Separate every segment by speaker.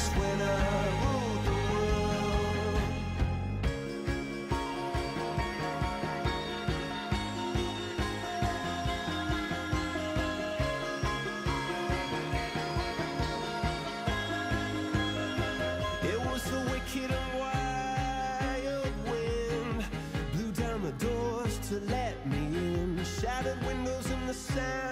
Speaker 1: Oh, oh. It was the wicked and wild wind. Blew down the doors to let me in, shattered windows in the sand.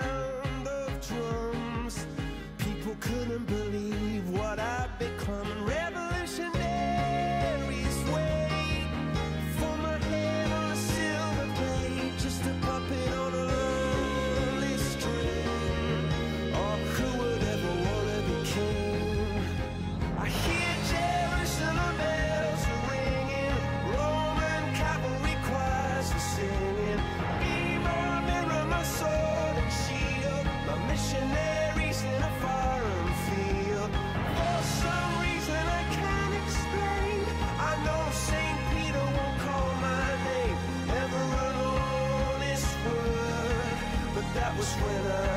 Speaker 1: was with winner.